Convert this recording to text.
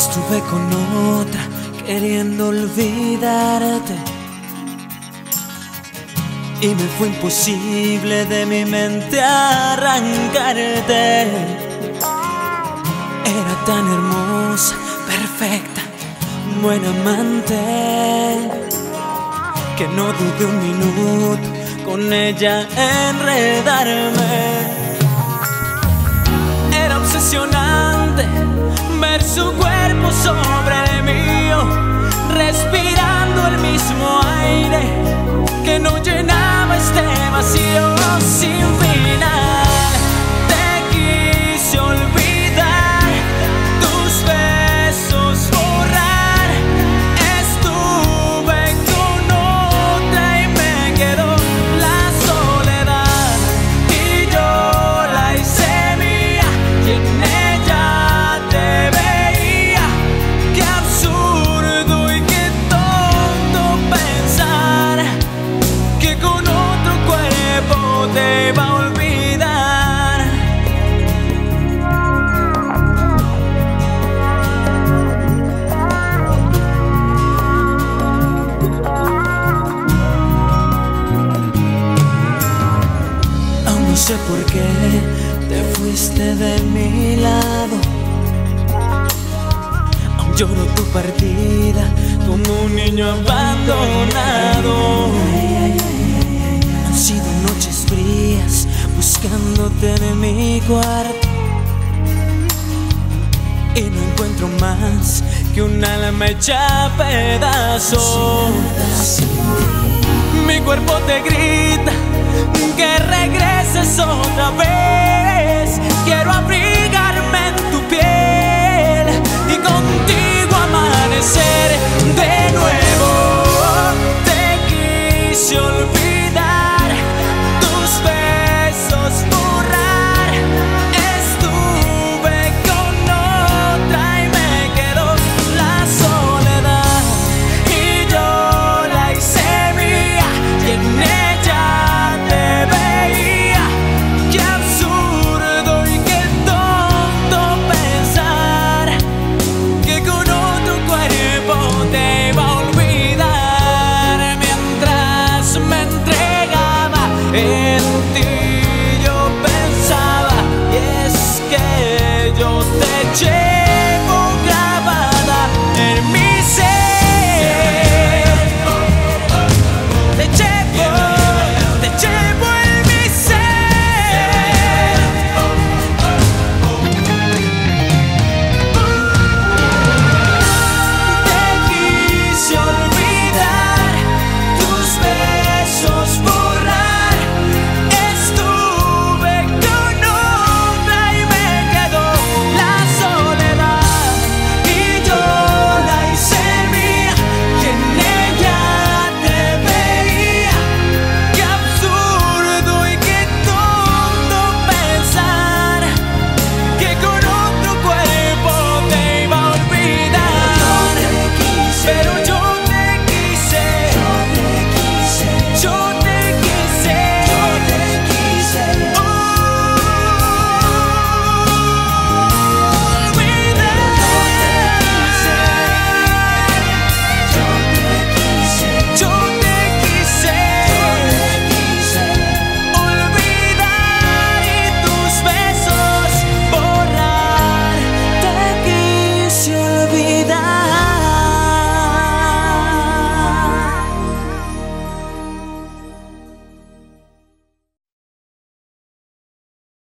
Estuve con otra queriendo olvidarte. Y me fue imposible de mi mente arrancarte. Era tan hermosa, perfecta, buena amante, que no dudé un minuto con ella enredarme. Ver su cuerpo sobre el mío, respirando el mismo aire que no llenaba este vacío sin final. Te va a olvidar. Aún no sé por qué te fuiste de mi lado. Lloro tu partida como un niño abandonado. Buscándote en mi cuarto. Y no encuentro más que un alma hecha pedazos. Mi cuerpo te grita que regreses otra vez. Quiero